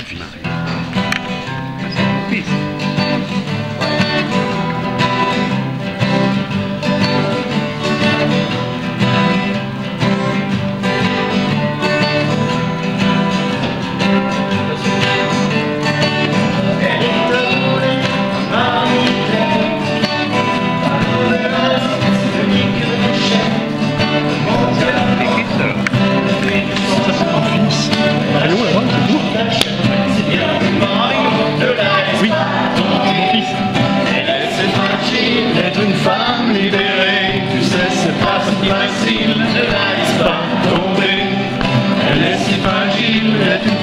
Jésus.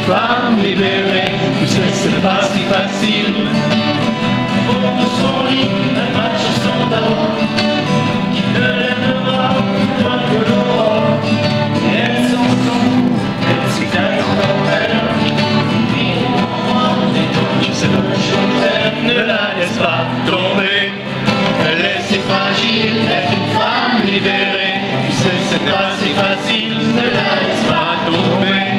Femme libérée. Tu sais, c'est pas si facile. Pour son lit, elle marche son talon, qui ne l'aimera pas que l'aurore. Elle s'entend, elle s'éclate comme elle. Puis en moi, sais, je t'aime, ne la laisse pas tomber. Elle est si fragile, est une femme libérée. Tu sais, c'est pas si facile, ne la laisse pas tomber.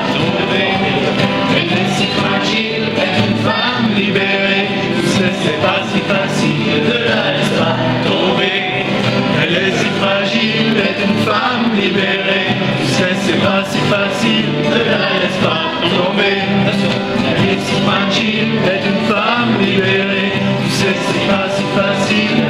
Elle est si fragile, est une femme libérée. Sais, c'est pas si facile de la laisser pas tomber. Elle est si fragile, est une femme libérée. Sais, c'est pas si facile de la laisser pas tomber. Elle est si fragile, est une femme libérée. Tu sais, c'est pas si facile